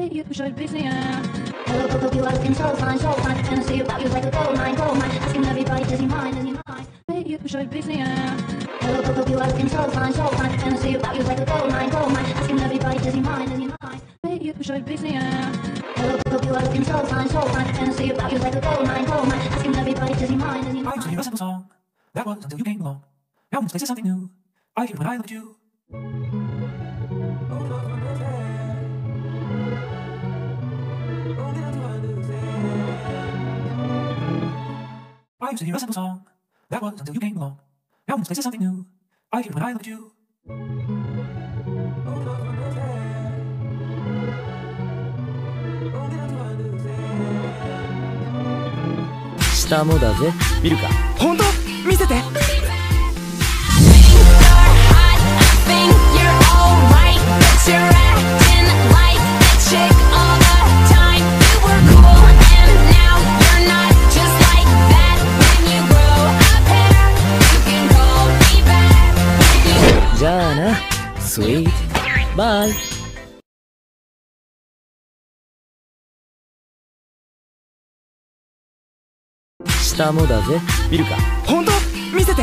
Hey, you should be seeing. Hello, Coco, you out of control, fine, so fine. Tennessee about you like a gold mine, gold mine. Asking everybody, does he mind, does he mind? Hey, you should be seeing. Hello, Coco, you out of control, fine, so fine. Tennessee about you like a gold mine, gold mine. Asking everybody, does he mind, does he mind? Hey, you should be seeing. Hello, Coco, you out of control, fine, so fine. Tennessee about you like a gold mine, gold mine. Asking everybody, does he mind, does he mind? I used to hear a simple song. That was until you came along. Now this place is something new. I hear when I look at you. I used to hear a simple song. That was until you came along. Now this place is something new. I hear when I look at you. 下もだぜ見るか本当見せてじゃあな。スイートバイ下もだぜ見るか本当見せて